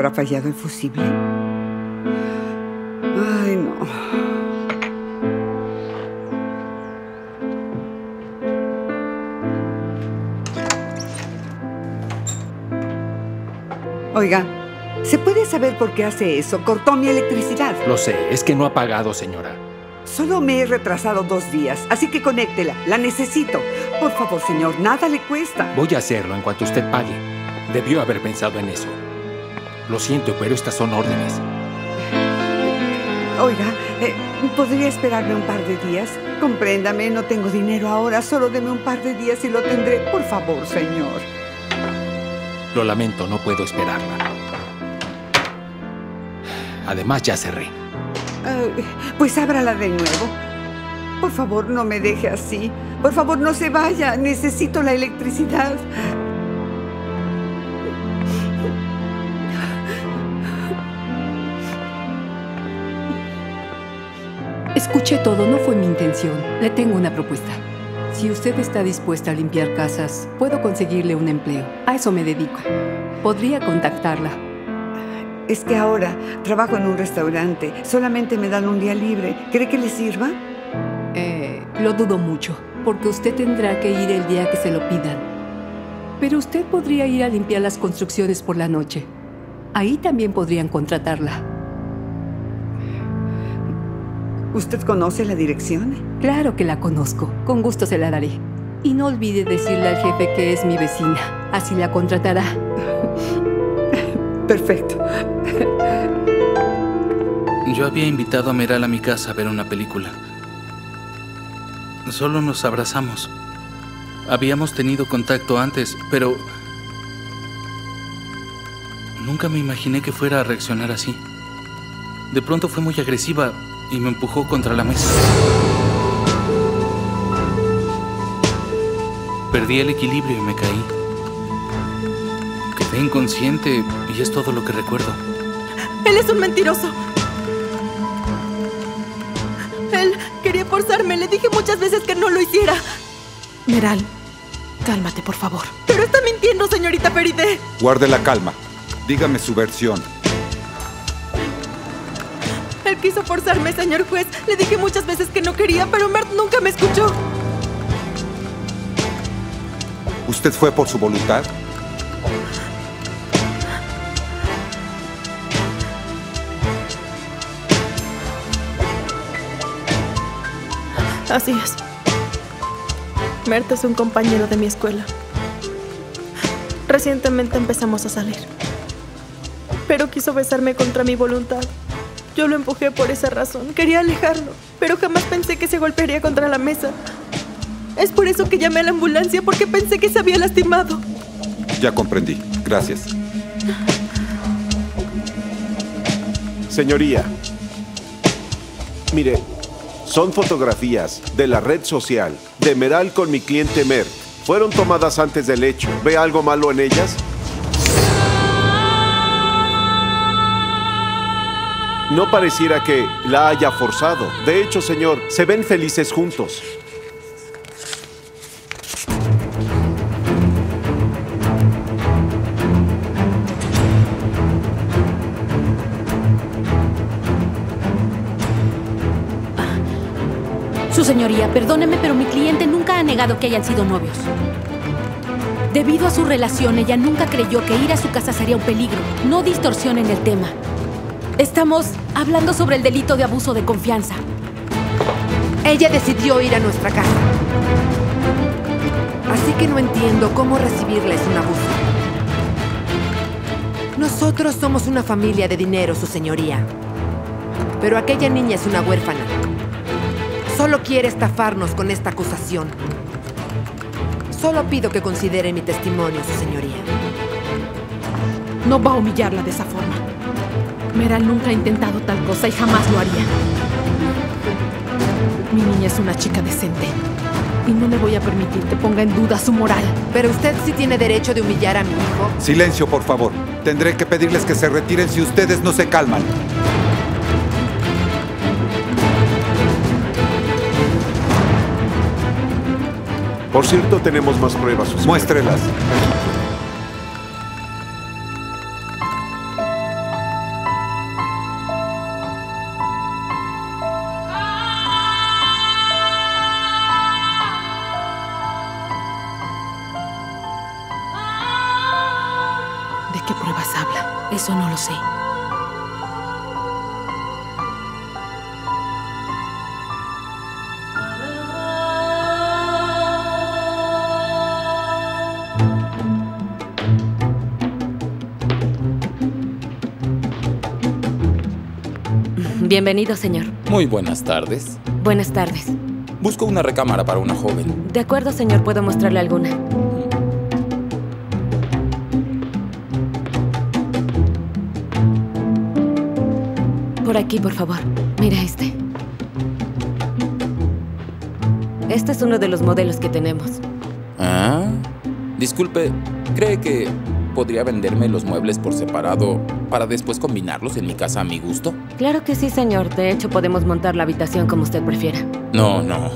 ¿Habrá fallado el fusible? Ay, no. Oiga, ¿se puede saber por qué hace eso? Cortó mi electricidad. Lo sé, es que no ha pagado, señora. Solo me he retrasado dos días, así que conéctela. La necesito. Por favor, señor, nada le cuesta. Voy a hacerlo en cuanto usted pague. Debió haber pensado en eso. Lo siento, pero estas son órdenes. Oiga, eh, ¿podría esperarme un par de días? Compréndame, no tengo dinero ahora, solo deme un par de días y lo tendré. Por favor, señor. Lo lamento, no puedo esperarla. Además, ya cerré. Pues ábrala de nuevo. Por favor, no me deje así. Por favor, no se vaya. Necesito la electricidad. Escuché todo, no fue mi intención. Le tengo una propuesta. Si usted está dispuesta a limpiar casas, puedo conseguirle un empleo. A eso me dedico. Podría contactarla. Es que ahora trabajo en un restaurante. Solamente me dan un día libre. ¿Cree que le sirva? Eh, lo dudo mucho, porque usted tendrá que ir el día que se lo pidan. Pero usted podría ir a limpiar las construcciones por la noche. Ahí también podrían contratarla. ¿Usted conoce la dirección? Claro que la conozco. Con gusto se la daré. Y no olvide decirle al jefe que es mi vecina. Así la contratará. Perfecto. Yo había invitado a Meral a mi casa a ver una película. Solo nos abrazamos. Habíamos tenido contacto antes, pero... Nunca me imaginé que fuera a reaccionar así. De pronto fue muy agresiva y me empujó contra la mesa. Perdí el equilibrio y me caí. Quedé inconsciente y es todo lo que recuerdo. Él es un mentiroso. Él quería forzarme. Le dije muchas veces que no lo hiciera. Meral, cálmate, por favor. Pero está mintiendo, señorita Feride. Guarde la calma. Dígame su versión. Quiso forzarme, señor juez. Le dije muchas veces que no quería, pero Mert nunca me escuchó. ¿Usted fue por su voluntad? Así es. Mert es un compañero de mi escuela. Recientemente empezamos a salir. Pero quiso besarme contra mi voluntad. Yo lo empujé por esa razón. Quería alejarlo, pero jamás pensé que se golpearía contra la mesa. Es por eso que llamé a la ambulancia, porque pensé que se había lastimado. Ya comprendí. Gracias. Señoría, mire, son fotografías de la red social de Meral con mi cliente Mer. Fueron tomadas antes del hecho. ¿Ve algo malo en ellas? No pareciera que la haya forzado. De hecho, señor, se ven felices juntos. Su señoría, perdóneme, pero mi cliente nunca ha negado que hayan sido novios. Debido a su relación, ella nunca creyó que ir a su casa sería un peligro. No distorsionen el tema. Estamos hablando sobre el delito de abuso de confianza. Ella decidió ir a nuestra casa. Así que no entiendo cómo recibirla es un abuso. Nosotros somos una familia de dinero, su señoría. Pero aquella niña es una huérfana. Solo quiere estafarnos con esta acusación. Solo pido que considere mi testimonio, su señoría. No va a humillarla de esa forma. Meral nunca ha intentado tal cosa y jamás lo haría. Mi niña es una chica decente. Y no le voy a permitir que ponga en duda su moral. Pero usted sí tiene derecho de humillar a mi hijo. Silencio, por favor. Tendré que pedirles que se retiren si ustedes no se calman. Por cierto, tenemos más pruebas. Muéstrelas. Bienvenido, señor. Muy buenas tardes. Buenas tardes. Busco una recámara para una joven. De acuerdo, señor, puedo mostrarle alguna. Por aquí, por favor. Mira este. Este es uno de los modelos que tenemos. Ah. Disculpe, ¿cree que podría venderme los muebles por separado para después combinarlos en mi casa a mi gusto? Claro que sí, señor. De hecho, podemos montar la habitación como usted prefiera. No, no.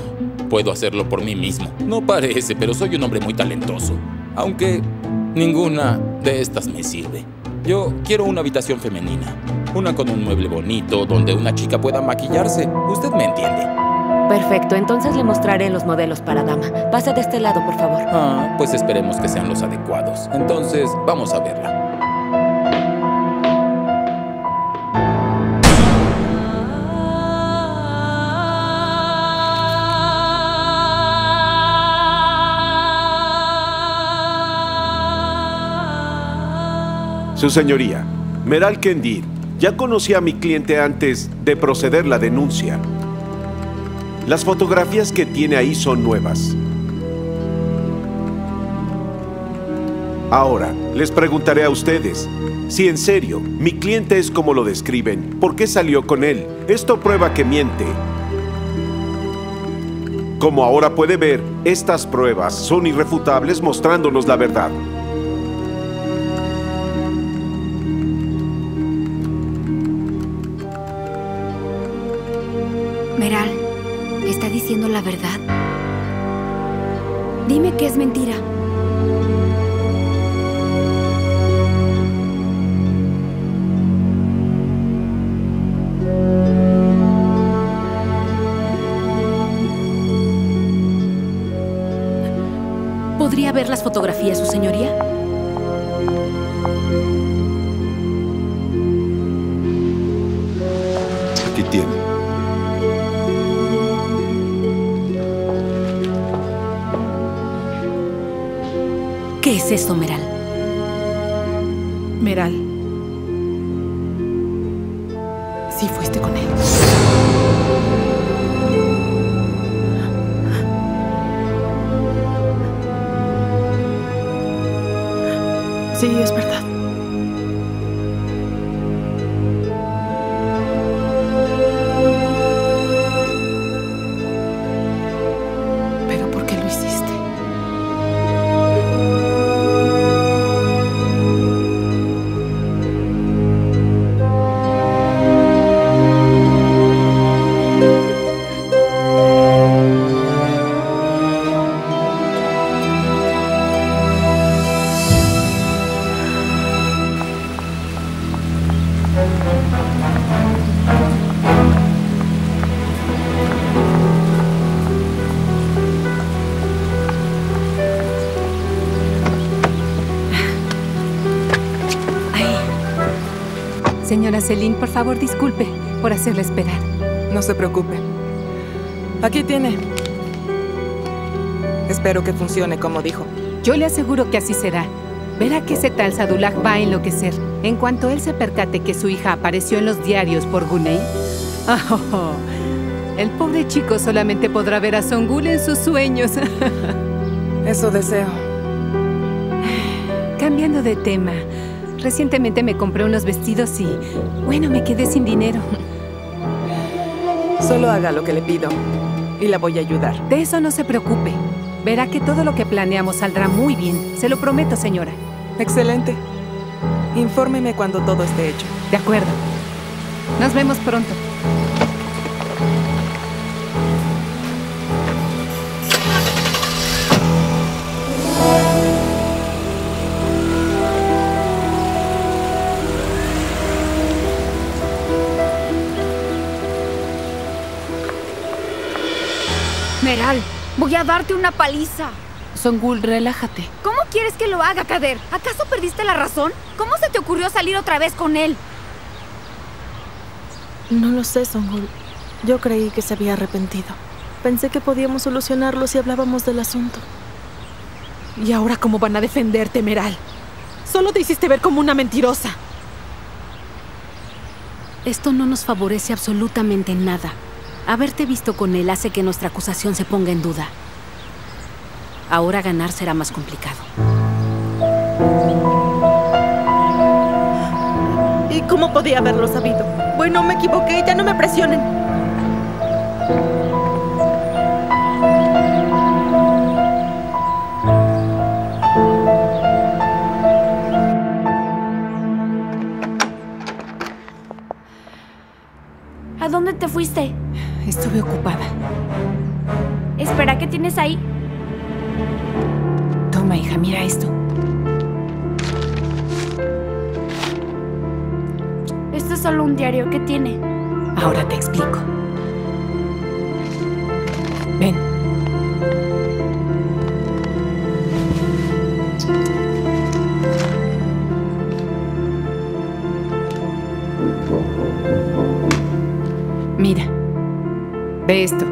Puedo hacerlo por mí mismo. No parece, pero soy un hombre muy talentoso. Aunque ninguna de estas me sirve. Yo quiero una habitación femenina. Una con un mueble bonito, donde una chica pueda maquillarse. Usted me entiende. Perfecto, entonces le mostraré los modelos para dama. Pase de este lado, por favor. Ah, pues esperemos que sean los adecuados. Entonces, vamos a verla. Su señoría, Meral Kendir ya conocía a mi cliente antes de proceder la denuncia. Las fotografías que tiene ahí son nuevas. Ahora, les preguntaré a ustedes, si en serio mi cliente es como lo describen, ¿por qué salió con él? Esto prueba que miente. Como ahora puede ver, estas pruebas son irrefutables mostrándonos la verdad. Meral, ¿está diciendo la verdad? Dime que es mentira. ¿Podría ver las fotografías, su señoría? Aquí tiene. ¿Qué es esto, Meral? Meral. Celine, por favor, disculpe por hacerle esperar. No se preocupe. Aquí tiene. Espero que funcione como dijo. Yo le aseguro que así será. Verá que ese tal Sadullah va a enloquecer. En cuanto él se percate que su hija apareció en los diarios por Gunei, oh, el pobre chico solamente podrá ver a Songul en sus sueños. Eso deseo. Cambiando de tema, recientemente me compré unos vestidos y, bueno, me quedé sin dinero. Solo haga lo que le pido y la voy a ayudar. De eso no se preocupe. Verá que todo lo que planeamos saldrá muy bien. Se lo prometo, señora. Excelente. Infórmeme cuando todo esté hecho. De acuerdo. Nos vemos pronto. Meral, voy a darte una paliza. Songul, relájate. ¿Cómo quieres que lo haga, Kader? ¿Acaso perdiste la razón? ¿Cómo se te ocurrió salir otra vez con él? No lo sé, Songul. Yo creí que se había arrepentido. Pensé que podíamos solucionarlo si hablábamos del asunto. ¿Y ahora cómo van a defenderte, Meral? Solo te hiciste ver como una mentirosa. Esto no nos favorece absolutamente en nada. Haberte visto con él hace que nuestra acusación se ponga en duda. Ahora ganar será más complicado. ¿Y cómo podía haberlo sabido? Bueno, me equivoqué, ya no me presionen. Dónde te fuiste? Estuve ocupada. Espera, ¿qué tienes ahí? Toma, hija, mira esto. Esto es solo un diario. ¿Qué tiene? Ahora te explico. Ven. Ve esto.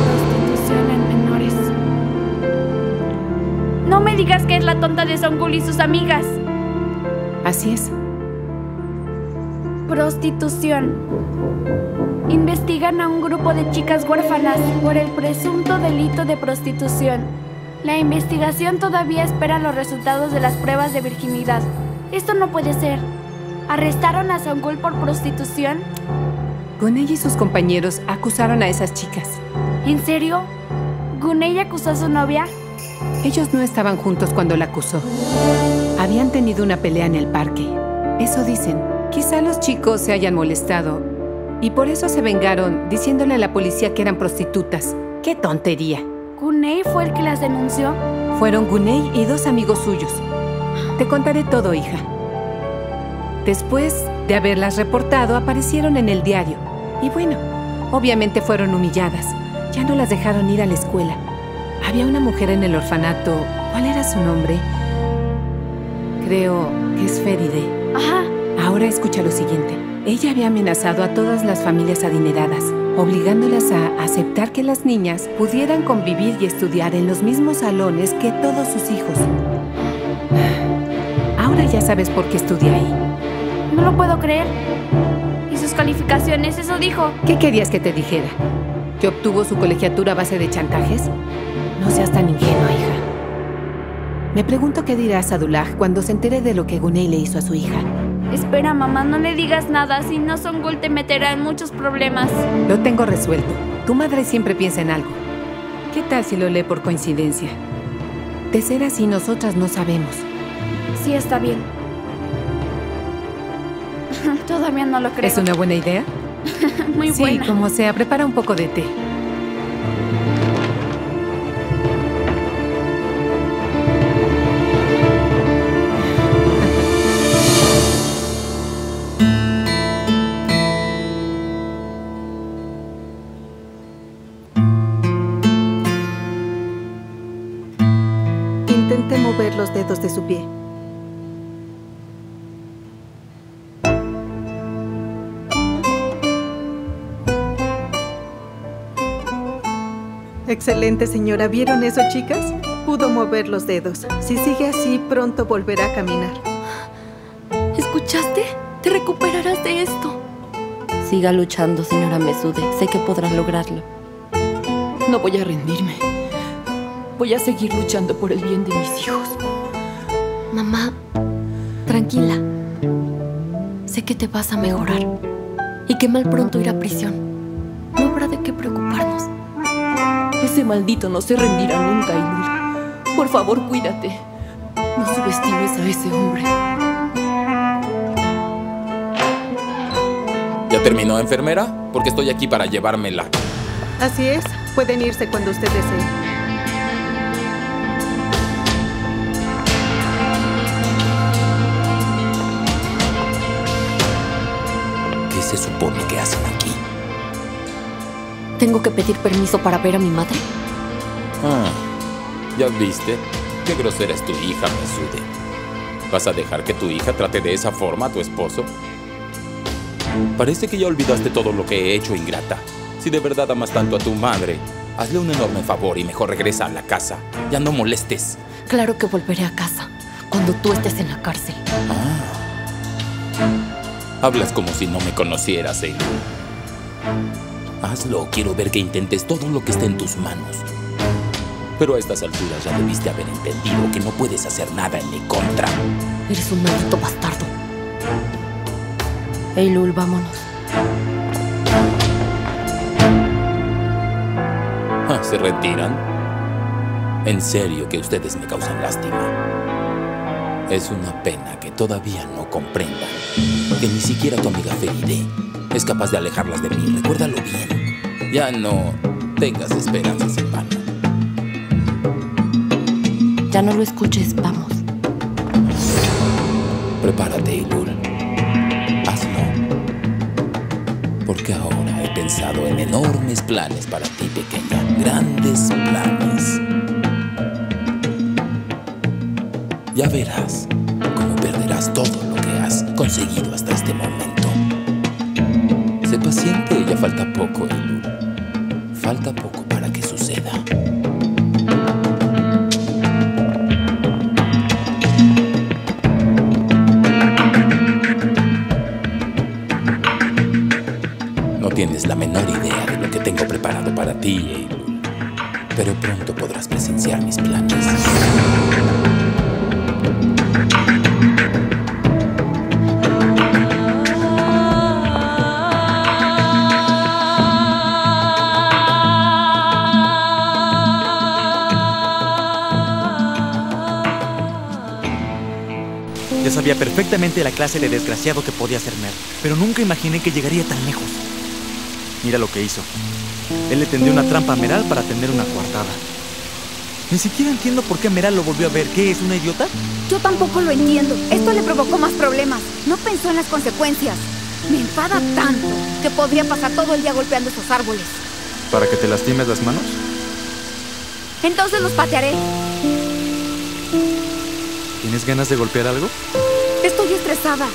Prostitución en menores. No me digas que es la tonta de Songul y sus amigas. Así es. Prostitución. Investigan a un grupo de chicas huérfanas por el presunto delito de prostitución. La investigación todavía espera los resultados de las pruebas de virginidad. Esto no puede ser. ¿Arrestaron a Songul por prostitución? Gunei y sus compañeros acusaron a esas chicas. ¿En serio? ¿Gunei acusó a su novia? Ellos no estaban juntos cuando la acusó. Habían tenido una pelea en el parque. Eso dicen. Quizá los chicos se hayan molestado y por eso se vengaron diciéndole a la policía que eran prostitutas. ¡Qué tontería! ¿Gunei fue el que las denunció? Fueron Gunei y dos amigos suyos. Te contaré todo, hija. Después de haberlas reportado, aparecieron en el diario. Y bueno, obviamente fueron humilladas. Ya no las dejaron ir a la escuela. Había una mujer en el orfanato. ¿Cuál era su nombre? Creo que es Feride. Ajá. Ahora escucha lo siguiente. Ella había amenazado a todas las familias adineradas, obligándolas a aceptar que las niñas pudieran convivir y estudiar en los mismos salones que todos sus hijos. Ahora ya sabes por qué estudia ahí. No lo puedo creer. ¿Y sus calificaciones? Eso dijo. ¿Qué querías que te dijera? ¿Que obtuvo su colegiatura a base de chantajes? No seas tan ingenua, hija. Me pregunto qué dirá Sadullah cuando se entere de lo que Gunei le hizo a su hija. Espera, mamá, no le digas nada, si no Songul te meterá en muchos problemas. Lo tengo resuelto. Tu madre siempre piensa en algo. ¿Qué tal si lo lee por coincidencia? De ser así, nosotras no sabemos. Sí, está bien. Todavía no lo creo. ¿Es una buena idea? Muy sí, buena. como sea, prepara un poco de té. Excelente, señora. ¿Vieron eso, chicas? Pudo mover los dedos. Si sigue así, pronto volverá a caminar. ¿Escuchaste? Te recuperarás de esto. Siga luchando, señora Mesude. Sé que podrá lograrlo. No voy a rendirme. Voy a seguir luchando por el bien de mis hijos. Mamá, tranquila. Sé que te vas a mejorar. Y que mal pronto irá a prisión. No habrá de qué preocuparnos. Ese maldito no se rendirá nunca, Ilul. Por favor, cuídate. No subestimes a ese hombre. ¿Ya terminó, enfermera? Porque estoy aquí para llevármela. Así es. Pueden irse cuando usted desee. ¿Qué se supone que hacen aquí? ¿Tengo que pedir permiso para ver a mi madre? Ah, ¿Ya viste? Qué grosera es tu hija, Mesude. ¿Vas a dejar que tu hija trate de esa forma a tu esposo? Parece que ya olvidaste todo lo que he hecho, ingrata. Si de verdad amas tanto a tu madre, hazle un enorme favor y mejor regresa a la casa. Ya no molestes. Claro que volveré a casa cuando tú estés en la cárcel. Hablas como si no me conocieras, Eilul. Hazlo. Quiero ver que intentes todo lo que esté en tus manos. Pero a estas alturas ya debiste haber entendido que no puedes hacer nada en mi contra. Eres un maldito bastardo. Eilul, vámonos. Ah, ¿Se retiran? En serio que ustedes me causan lástima. Es una pena que todavía no comprendan que ni siquiera tu amiga Feride es capaz de alejarlas de mí. Recuérdalo bien. Ya no tengas esperanzas en vano. Ya no lo escuches, vamos. Prepárate, Ilul. Hazlo. Porque ahora he pensado en enormes planes para ti, pequeña. Grandes planes. Ya verás cómo perderás todo lo que has conseguido hasta este momento. Ya falta poco, Ilul. Falta la clase de desgraciado que podía ser Mer, pero nunca imaginé que llegaría tan lejos. Mira lo que hizo. Él le tendió una trampa a Meral para tener una coartada. Ni siquiera entiendo por qué Meral lo volvió a ver. ¿Qué es una idiota? Yo tampoco lo entiendo. Esto le provocó más problemas. No pensó en las consecuencias. Me enfada tanto que podría pasar todo el día golpeando esos árboles. ¿Para que te lastimes las manos? Entonces los patearé. ¿Tienes ganas de golpear algo? Estresada.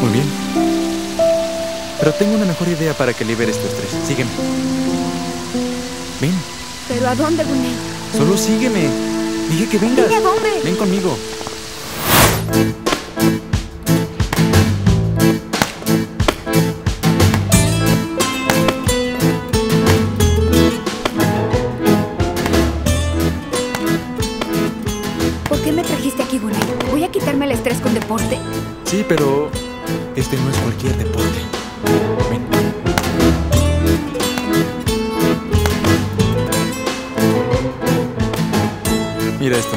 Muy bien. Pero tengo una mejor idea para que liberes tu estrés. Sígueme. Ven, ¿Pero a dónde, Guney? solo sígueme. Dije que vengas. ¿Y a dónde? Ven conmigo. Este no es cualquier deporte. Ven. Mira esto.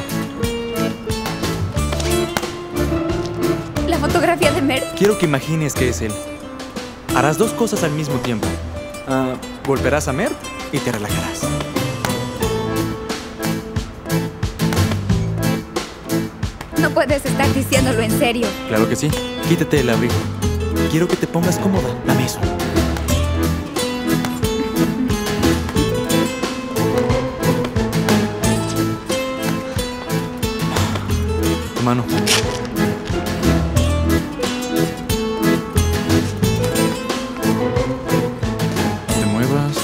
¿La fotografía de Mert? Quiero que imagines que es él. Harás dos cosas al mismo tiempo. Golpearás a Mert y te relajarás. No puedes estar diciéndolo en serio. Claro que sí. Quítate el abrigo. Quiero que te pongas cómoda. Dame eso. Tu mano. No te muevas.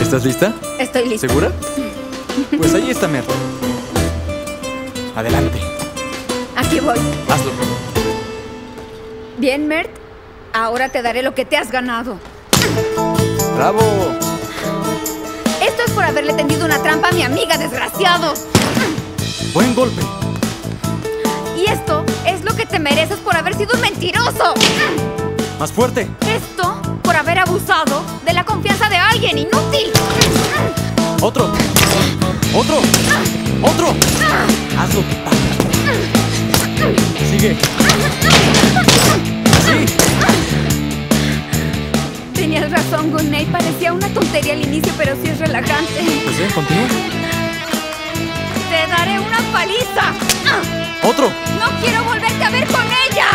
¿Estás lista? Estoy lista. ¿Segura? Pues ahí está Mer. Adelante. Voy. Hazlo. Bien, Mert. Ahora te daré lo que te has ganado. ¡Bravo! Esto es por haberle tendido una trampa a mi amiga, desgraciado. Buen golpe. Y esto es lo que te mereces por haber sido un mentiroso. Más fuerte. Esto por haber abusado de la confianza de alguien inútil. Otro. Otro. Otro. Hazlo. Sigue. Sí. Tenías razón, Gunney. Parecía una tontería al inicio, pero sí es relajante. Pues bien, continúa. Te daré una paliza. Otro. No quiero volverte a ver con ella.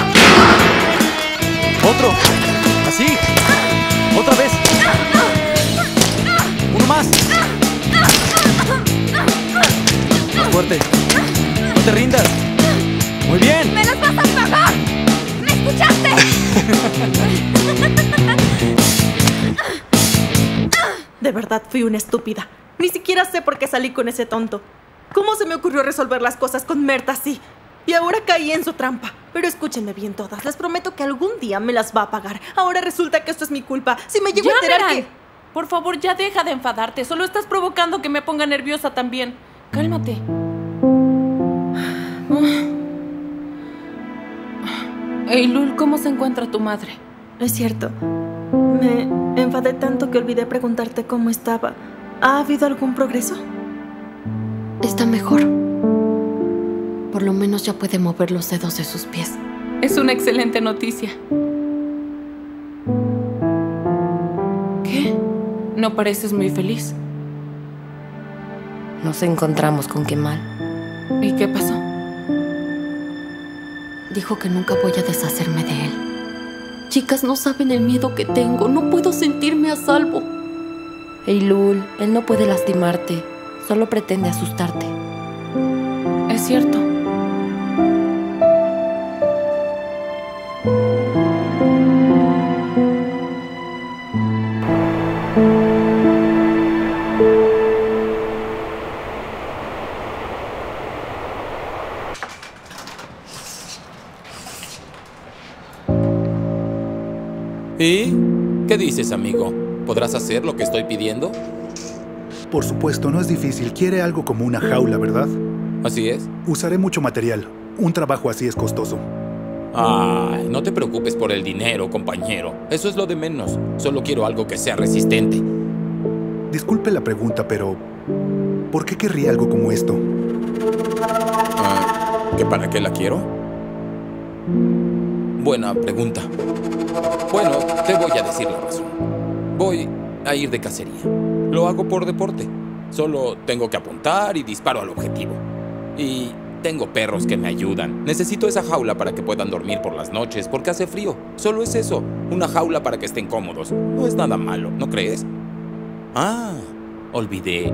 Otro. Así. Otra vez. Uno más. Más fuerte. No te rindas. Muy bien. ¡Me las vas a pagar! ¿Me escuchaste? De verdad fui una estúpida. Ni siquiera sé por qué salí con ese tonto. ¿Cómo se me ocurrió resolver las cosas con Mert así? Y ahora caí en su trampa. Pero escúchenme bien todas. Les prometo que algún día me las va a pagar. Ahora resulta que esto es mi culpa. Si me llego Ya, a enterar que... Por favor, ya deja de enfadarte. Solo estás provocando que me ponga nerviosa también. Cálmate. Eilul, ¿cómo se encuentra tu madre? Es cierto. Me enfadé tanto que olvidé preguntarte cómo estaba. ¿Ha habido algún progreso? Está mejor. Por lo menos ya puede mover los dedos de sus pies. Es una excelente noticia. ¿Qué? No pareces muy feliz. Nos encontramos con Kemal. ¿Y qué pasó? Dijo que nunca voy a deshacerme de él. Chicas, no saben el miedo que tengo. No puedo sentirme a salvo. Eilul, él no puede lastimarte. Solo pretende asustarte. Es cierto. Qué dices, amigo? ¿Podrás hacer lo que estoy pidiendo? Por supuesto, no es difícil. Quiere algo como una jaula, ¿verdad? Así es. Usaré mucho material. Un trabajo así es costoso. Ay, no te preocupes por el dinero, compañero. Eso es lo de menos. Solo quiero algo que sea resistente. Disculpe la pregunta, pero ¿por qué querría algo como esto? Ah, ¿Que para qué la quiero? Buena pregunta. Bueno, te voy a decir la razón. Voy a ir de cacería. Lo hago por deporte. Solo tengo que apuntar y disparo al objetivo. Y tengo perros que me ayudan. Necesito esa jaula para que puedan dormir por las noches porque hace frío. Solo es eso. Una jaula para que estén cómodos. No es nada malo, ¿no crees? Ah, olvidé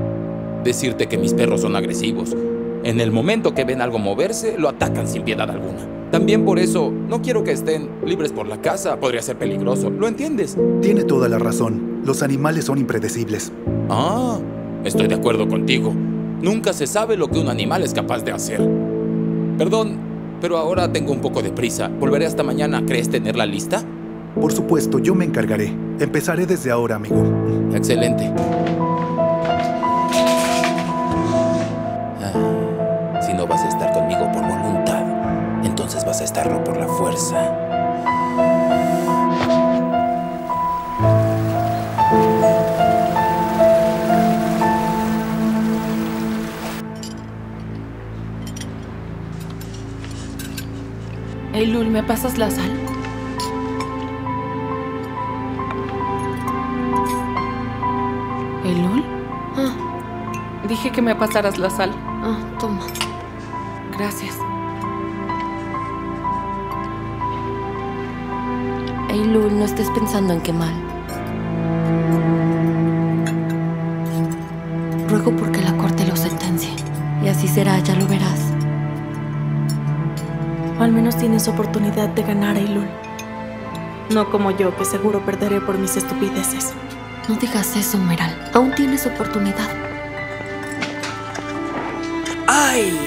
decirte que mis perros son agresivos. En el momento que ven algo moverse, lo atacan sin piedad alguna. También por eso no quiero que estén libres por la casa. Podría ser peligroso. ¿Lo entiendes? Tiene toda la razón. Los animales son impredecibles. Ah, estoy de acuerdo contigo. Nunca se sabe lo que un animal es capaz de hacer. Perdón, pero ahora tengo un poco de prisa. Volveré hasta mañana. ¿Crees tenerla lista? Por supuesto, yo me encargaré. Empezaré desde ahora, amigo. Excelente. Vas a estarlo por la fuerza. Eilul, ¿me pasas la sal? ¿Eilul? Ah, Dije que me pasaras la sal. ah, toma. Gracias. Eilul, no estés pensando en Kemal. Ruego porque la corte lo sentencie. Y así será, ya lo verás. Al menos tienes oportunidad de ganar, Eilul. No como yo, que seguro perderé por mis estupideces. No digas eso, Meral. Aún tienes oportunidad. ¡Ay!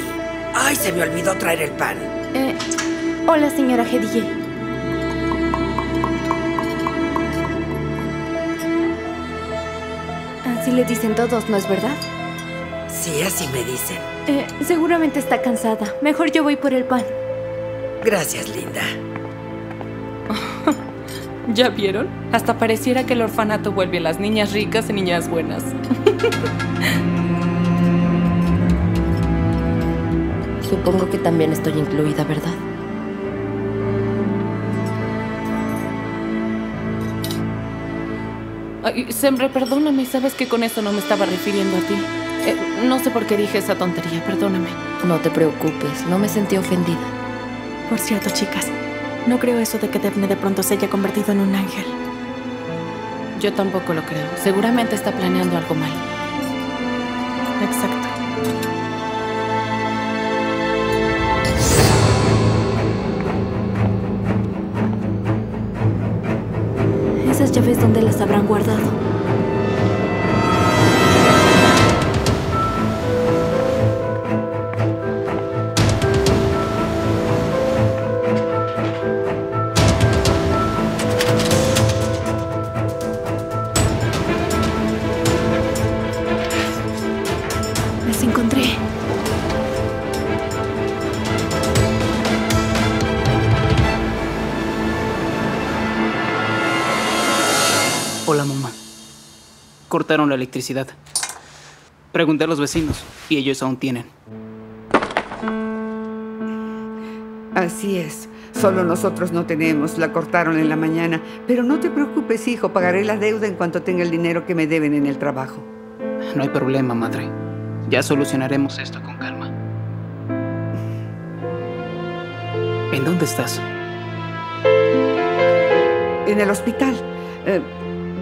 ¡Ay! Se me olvidó traer el pan. Eh, hola, señora Hedille. Le dicen todos, ¿no es verdad? Sí, así me dicen. Eh, seguramente está cansada. Mejor yo voy por el pan. Gracias, linda. ¿Ya vieron? Hasta pareciera que el orfanato vuelve a las niñas ricas y niñas buenas. Supongo que también estoy incluida, ¿verdad? Ay, Sembre, perdóname, sabes que con eso no me estaba refiriendo a ti. Eh, no sé por qué dije esa tontería, perdóname. No te preocupes, no me sentí ofendida. Por cierto, chicas, no creo eso de que Daphne de pronto se haya convertido en un ángel. Yo tampoco lo creo. Seguramente está planeando algo mal. Exacto. ¿Dónde las habrán guardado? Cortaron la electricidad. Pregunté a los vecinos y ellos aún tienen. Así es. Solo nosotros no tenemos. La cortaron en la mañana. Pero no te preocupes, hijo. Pagaré la deuda en cuanto tenga el dinero que me deben en el trabajo. No hay problema, madre. Ya solucionaremos esto con calma. ¿En dónde estás? En el hospital. Eh,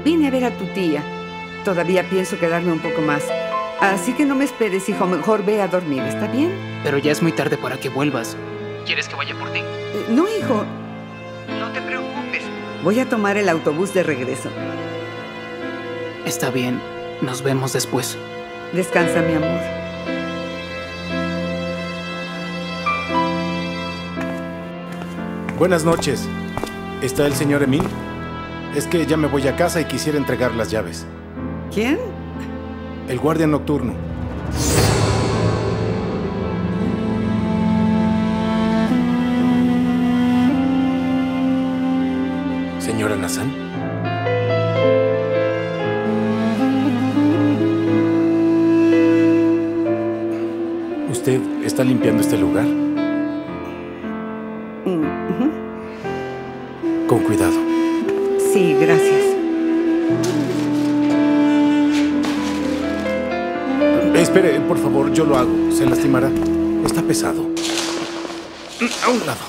vine a ver a tu tía. Todavía pienso quedarme un poco más. Así que no me esperes, hijo. Mejor ve a dormir. ¿Está bien? Pero ya es muy tarde para que vuelvas. ¿Quieres que vaya por ti? Eh, no, hijo. No te preocupes. Voy a tomar el autobús de regreso. Está bien. Nos vemos después. Descansa, mi amor. Buenas noches. ¿Está el señor Emil? Es que ya me voy a casa y quisiera entregar las llaves. ¿Quién? El guardia nocturno. Señora Nazan. ¿Usted está limpiando este lugar? Espere, por favor, yo lo hago. Se lastimará. Está pesado. A un lado.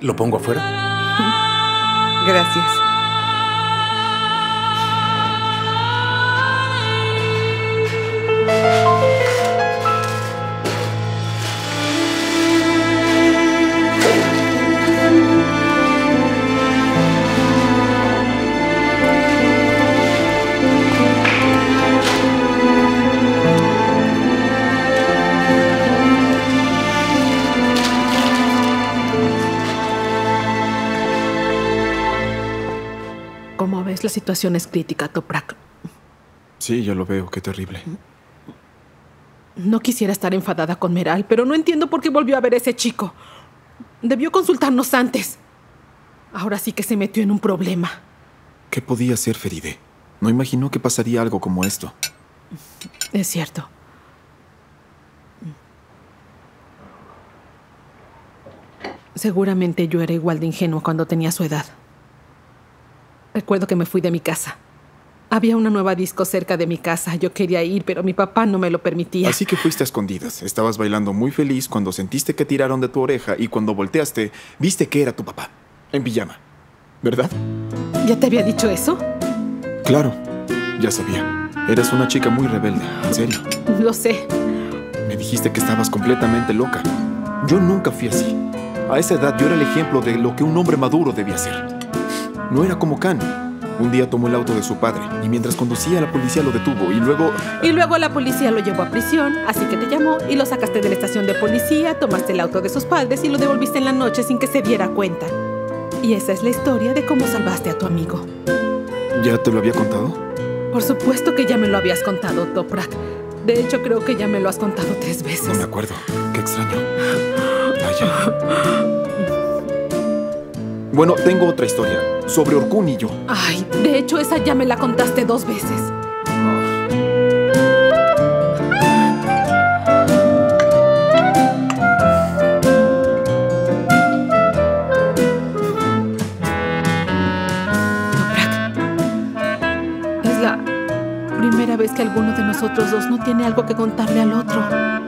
¿Lo pongo afuera? Gracias. La situación es crítica, Toprak. Sí, ya lo veo, qué terrible. No quisiera estar enfadada con Meral, pero no entiendo por qué volvió a ver a ese chico. Debió consultarnos antes. Ahora sí que se metió en un problema. ¿Qué podía hacer Feride? No imaginó que pasaría algo como esto. Es cierto. Seguramente yo era igual de ingenuo cuando tenía su edad. Recuerdo que me fui de mi casa. Había una nueva disco cerca de mi casa. Yo quería ir, pero mi papá no me lo permitía. Así que fuiste a escondidas. Estabas bailando muy feliz cuando sentiste que tiraron de tu oreja y cuando volteaste, viste que era tu papá. En pijama. ¿Verdad? ¿Ya te había dicho eso? Claro. Ya sabía. Eras una chica muy rebelde. En serio. Lo sé. Me dijiste que estabas completamente loca. Yo nunca fui así. A esa edad yo era el ejemplo de lo que un hombre maduro debía ser. No era como Khan. Un día tomó el auto de su padre y mientras conducía la policía lo detuvo y luego... Y luego la policía lo llevó a prisión, así que te llamó y lo sacaste de la estación de policía, tomaste el auto de sus padres y lo devolviste en la noche sin que se diera cuenta. Y esa es la historia de cómo salvaste a tu amigo. ¿Ya te lo había contado? Por supuesto que ya me lo habías contado, Toprak. De hecho, creo que ya me lo has contado tres veces. No me acuerdo. Qué extraño. Vaya. Bueno, tengo otra historia. Sobre Orkun y yo. Ay, de hecho, esa ya me la contaste dos veces. Es la primera vez que alguno de nosotros dos no tiene algo que contarle al otro.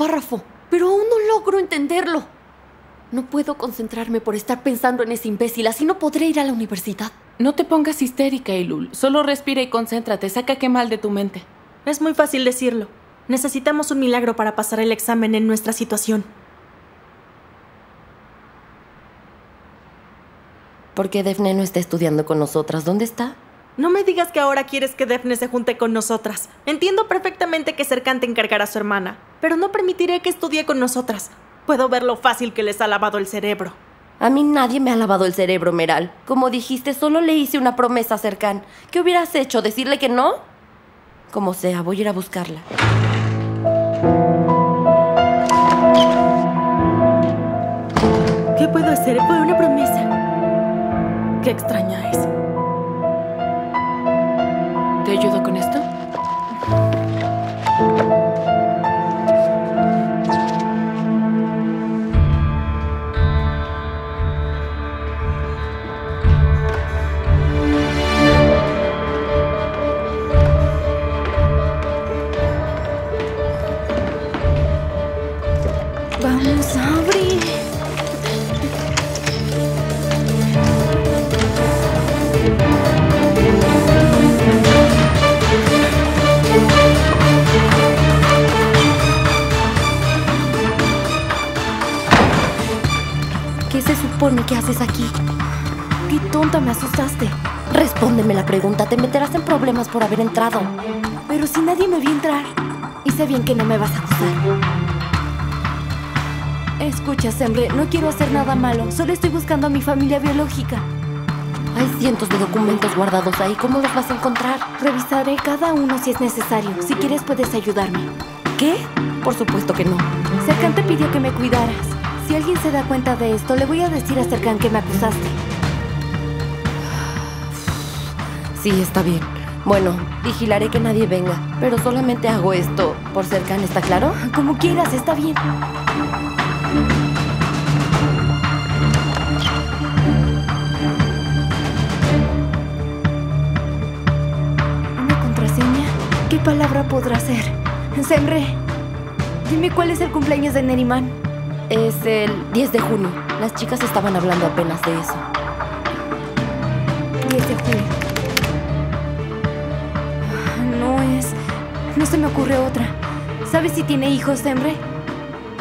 Párrafo, pero aún no logro entenderlo. No puedo concentrarme por estar pensando en ese imbécil, así no podré ir a la universidad. No te pongas histérica, Ilul. Solo respira y concéntrate. Saca qué mal de tu mente. Es muy fácil decirlo. Necesitamos un milagro para pasar el examen en nuestra situación. ¿Por qué Defne no está estudiando con nosotras? ¿Dónde está? No me digas que ahora quieres que Defne se junte con nosotras. Entiendo perfectamente que Cercán te encargará a su hermana, pero no permitiré que estudie con nosotras. Puedo ver lo fácil que les ha lavado el cerebro. A mí nadie me ha lavado el cerebro, Meral. Como dijiste, solo le hice una promesa a Cercán. ¿Qué hubieras hecho? ¿Decirle que no? Como sea, voy a ir a buscarla. ¿Qué puedo hacer? Fue una promesa. Qué extraña es. ¿Te ayudo con esto? Si nadie me vio entrar. Y sé bien que no me vas a acusar. Escucha, Sembre, no quiero hacer nada malo. Solo estoy buscando a mi familia biológica. Hay cientos de documentos guardados ahí. ¿Cómo los vas a encontrar? Revisaré cada uno si es necesario. Si quieres, puedes ayudarme. ¿Qué? Por supuesto que no. Serkan te pidió que me cuidaras. Si alguien se da cuenta de esto, le voy a decir a Serkan que me acusaste. Sí, está bien. Bueno, vigilaré que nadie venga, pero solamente hago esto por Cercan, ¿está claro? Como quieras, está bien. ¿Una contraseña? ¿Qué palabra podrá ser? Sembre, dime cuál es el cumpleaños de Neriman. Es el 10 de junio. Las chicas estaban hablando apenas de eso. 10 de junio. No se me ocurre otra. ¿Sabes si tiene hijos, Sembre?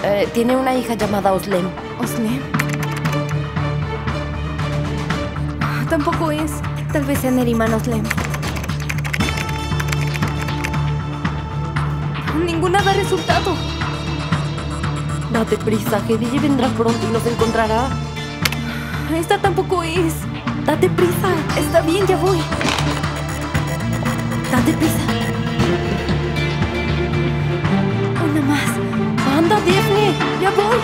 Eh, tiene una hija llamada Oslem. ¿Oslem? Tampoco es. Tal vez sea Neriman Oslem. Ninguna da resultado. Date prisa, Hedille vendrá pronto y nos encontrará. Esta tampoco es. Date prisa. Está bien, ya voy. Date prisa. Ya voy.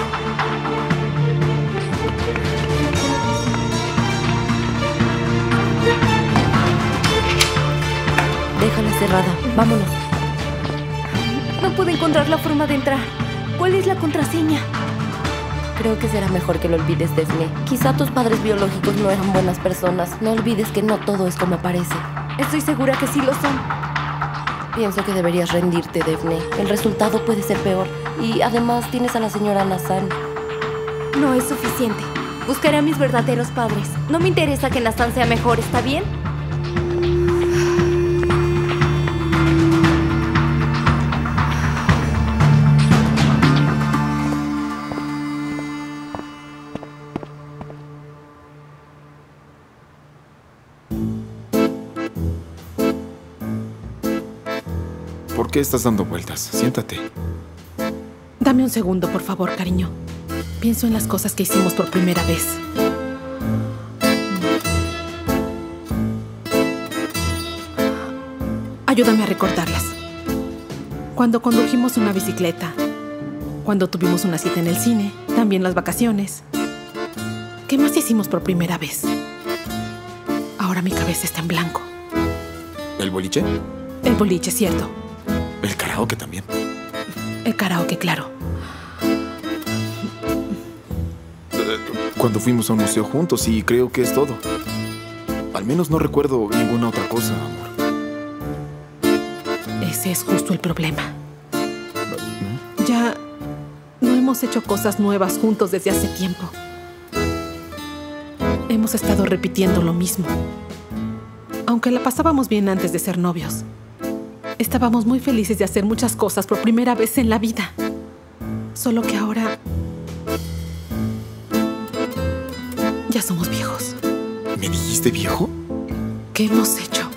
Déjala cerrada. Vámonos. No puedo encontrar la forma de entrar. ¿Cuál es la contraseña? Creo que será mejor que lo olvides, Daphne. Quizá tus padres biológicos no eran buenas personas. No olvides que no todo es como parece. Estoy segura que sí lo son. Pienso que deberías rendirte, Daphne. El resultado puede ser peor. Y además tienes a la señora Nazan. No es suficiente. Buscaré a mis verdaderos padres. No me interesa que Nazan sea mejor, ¿está bien? Qué estás dando vueltas? Siéntate. Dame un segundo, por favor, cariño. Pienso en las cosas que hicimos por primera vez. Ayúdame a recordarlas. Cuando condujimos una bicicleta, cuando tuvimos una cita en el cine, también las vacaciones. ¿Qué más hicimos por primera vez? Ahora mi cabeza está en blanco. ¿El boliche? El boliche, cierto. El karaoke también. El karaoke, claro. Cuando fuimos a un museo juntos y creo que es todo. Al menos no recuerdo ninguna otra cosa, amor. Ese es justo el problema. Ya hemos hecho cosas nuevas juntos desde hace tiempo. Hemos estado repitiendo lo mismo. Aunque la pasábamos bien antes de ser novios, estábamos muy felices de hacer muchas cosas por primera vez en la vida. Solo que ahora ya somos viejos. ¿Me dijiste viejo? ¿Qué hemos hecho?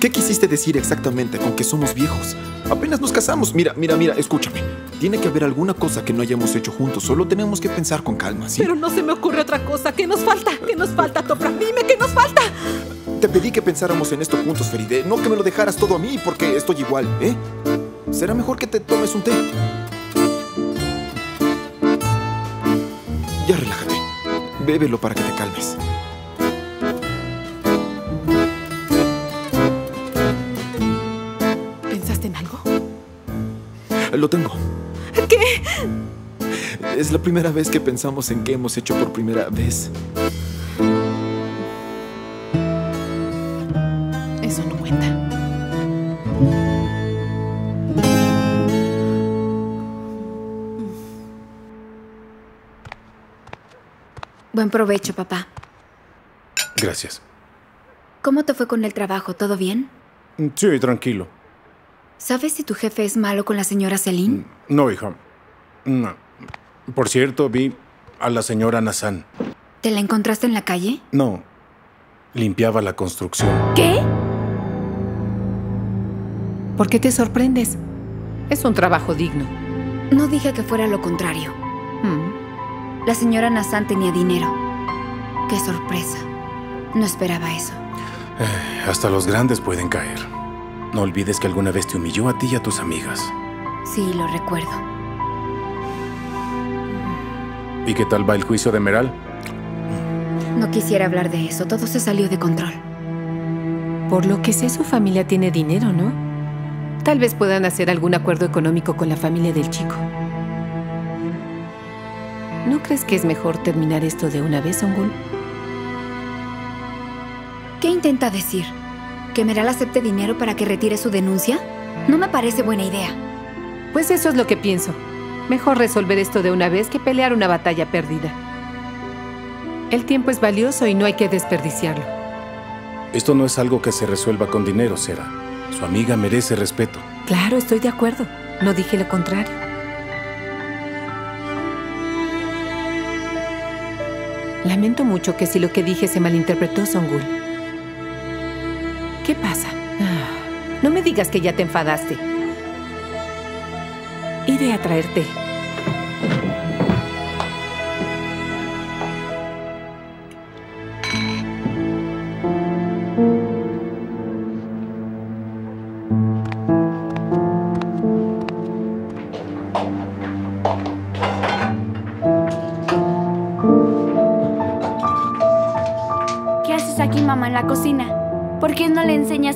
¿Qué quisiste decir exactamente con que somos viejos? Apenas nos casamos. Mira, mira, mira, escúchame. Tiene que haber alguna cosa que no hayamos hecho juntos. Solo tenemos que pensar con calma, ¿sí? Pero no se me ocurre otra cosa. ¿Qué nos falta? ¿Qué nos falta, Toprak? Dime, ¿qué nos falta? Te pedí que pensáramos en esto juntos, Feride. No que me lo dejaras todo a mí, porque estoy igual, ¿eh? Será mejor que te tomes un té. Ya relájate. Bébelo para que te calmes. ¿Pensaste en algo? Lo tengo. ¿Qué? Es la primera vez que pensamos en qué hemos hecho por primera vez. Provecho, papá. Gracias. ¿Cómo te fue con el trabajo? ¿Todo bien? Sí, tranquilo. ¿Sabes si tu jefe es malo con la señora Celine? No, hija. No. Por cierto, vi a la señora Nazan. ¿Te la encontraste en la calle? No. Limpiaba la construcción. ¿Qué? ¿Por qué te sorprendes? Es un trabajo digno. No dije que fuera lo contrario. Mm. La señora Nazan tenía dinero. Qué sorpresa. No esperaba eso. Eh, hasta los grandes pueden caer. No olvides que alguna vez te humilló a ti y a tus amigas. Sí, lo recuerdo. ¿Y qué tal va el juicio de Meral? No quisiera hablar de eso. Todo se salió de control. Por lo que sé, su familia tiene dinero, ¿no? Tal vez puedan hacer algún acuerdo económico con la familia del chico. ¿No crees que es mejor terminar esto de una vez, Ongul? ¿Qué intenta decir? ¿Que Meral acepte dinero para que retire su denuncia? No me parece buena idea. Pues eso es lo que pienso. Mejor resolver esto de una vez que pelear una batalla perdida. El tiempo es valioso y no hay que desperdiciarlo. Esto no es algo que se resuelva con dinero, Sera. Su amiga merece respeto. Claro, estoy de acuerdo. No dije lo contrario. Lamento mucho que si lo que dije se malinterpretó, Songul. ¿Qué pasa? Ah, no me digas que ya te enfadaste. Iré a traerte.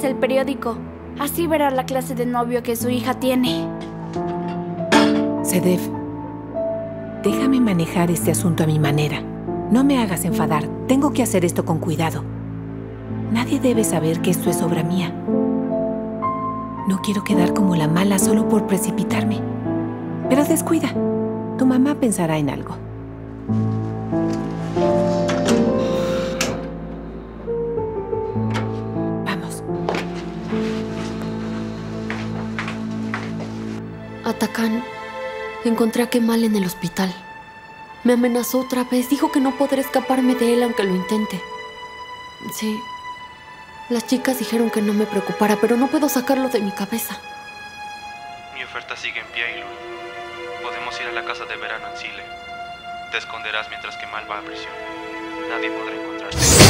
El periódico? Así verá la clase de novio que su hija tiene. Sedef, déjame manejar este asunto a mi manera. No me hagas enfadar. Tengo que hacer esto con cuidado. Nadie debe saber que esto es obra mía. No quiero quedar como la mala solo por precipitarme. Pero descuida. Tu mamá pensará en algo. Encontré a Kemal en el hospital. Me amenazó otra vez, dijo que no podré escaparme de él aunque lo intente. Sí, las chicas dijeron que no me preocupara, pero no puedo sacarlo de mi cabeza. Mi oferta sigue en pie, Ilul. Podemos ir a la casa de verano en Sile. Te esconderás mientras que Mal va a prisión. Nadie podrá encontrarte.